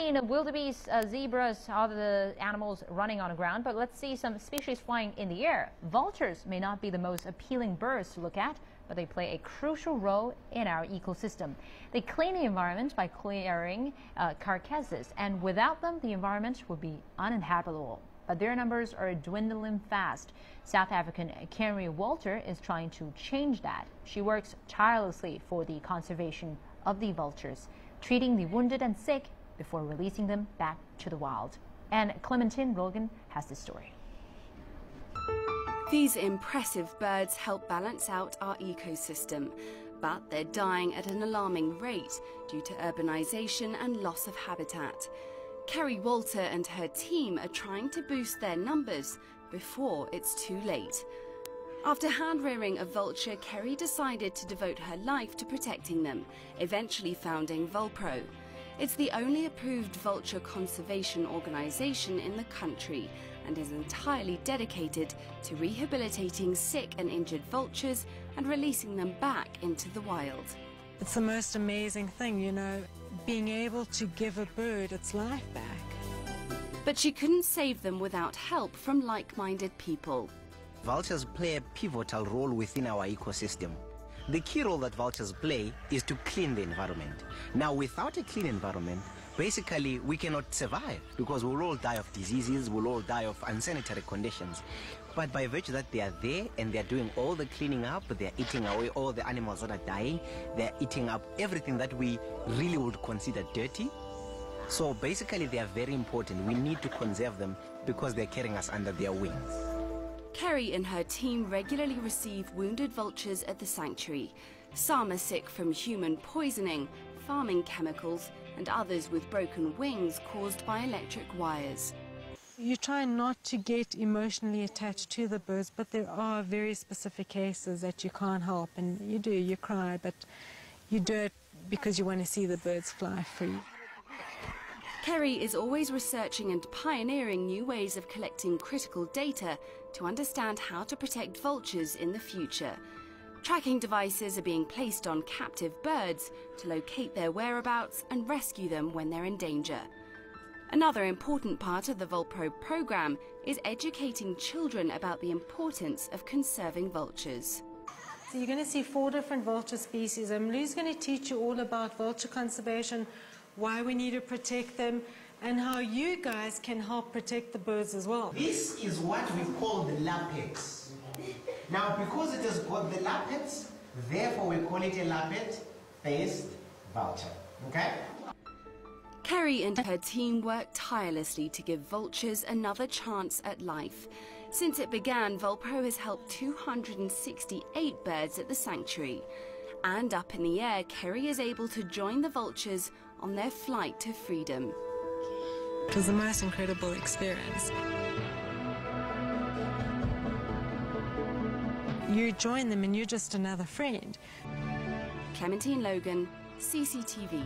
seen wildebeest, uh, zebras, other animals running on the ground, but let's see some species flying in the air. Vultures may not be the most appealing birds to look at, but they play a crucial role in our ecosystem. They clean the environment by clearing uh, carcasses, and without them, the environment would be uninhabitable. But their numbers are dwindling fast. South African Kerri Wolter is trying to change that. She works tirelessly for the conservation of the vultures, treating the wounded and sick before releasing them back to the wild. And Clementine Logan has the story. These impressive birds help balance out our ecosystem, but they're dying at an alarming rate due to urbanization and loss of habitat. Kerri Wolter and her team are trying to boost their numbers before it's too late. After hand rearing a vulture, Kerri decided to devote her life to protecting them, eventually founding Vulpro. It's the only approved vulture conservation organisation in the country and is entirely dedicated to rehabilitating sick and injured vultures and releasing them back into the wild. It's the most amazing thing, you know, being able to give a bird its life back. But she couldn't save them without help from like minded people. Vultures play a pivotal role within our ecosystem. The key role that vultures play is to clean the environment. Now, without a clean environment, basically we cannot survive because we'll all die of diseases, we'll all die of unsanitary conditions. But by virtue that they are there and they're doing all the cleaning up, they're eating away all the animals that are dying, they're eating up everything that we really would consider dirty. So basically, they are very important. We need to conserve them because they're carrying us under their wings. Kerri and her team regularly receive wounded vultures at the sanctuary. Some are sick from human poisoning, farming chemicals, and others with broken wings caused by electric wires. You try not to get emotionally attached to the birds, but there are very specific cases that you can't help, and you do, you cry, but you do it because you want to see the birds fly free. Kerri is always researching and pioneering new ways of collecting critical data to understand how to protect vultures in the future. Tracking devices are being placed on captive birds to locate their whereabouts and rescue them when they're in danger. Another important part of the Vulpro program is educating children about the importance of conserving vultures. So you're going to see four different vulture species and Lou's going to teach you all about vulture conservation, why we need to protect them, and how you guys can help protect the birds as well. This is what we call the lappet. Now, because it has got the lappet, therefore we call it a lappet-faced vulture. Okay? Kerri and her team work tirelessly to give vultures another chance at life. Since it began, Vulpro has helped 268 birds at the sanctuary. And up in the air, Kerri is able to join the vultures on their flight to freedom. It was the most incredible experience. You join them and you're just another friend. Clementine Logan, CCTV.